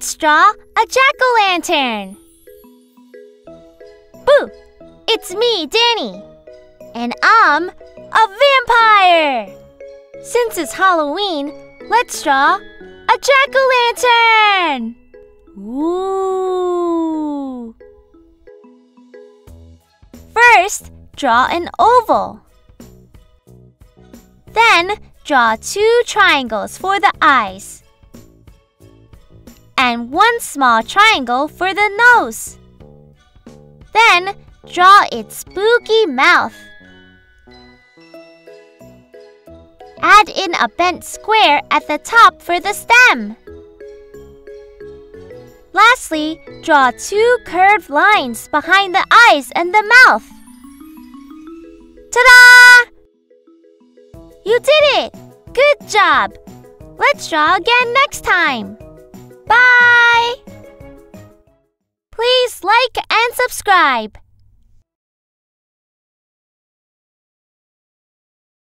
draw a jack-o'-lantern. Boo! It's me, Danny. And I'm a vampire. Since it's Halloween, let's draw a jack-o'-lantern. Ooh. First, draw an oval. Then, draw two triangles for the eyes. And one small triangle for the nose. Then, draw its spooky mouth. Add in a bent square at the top for the stem. Lastly, draw two curved lines behind the eyes and the mouth. Ta-da! You did it! Good job! Let's draw again next time. Bye! Please like and subscribe.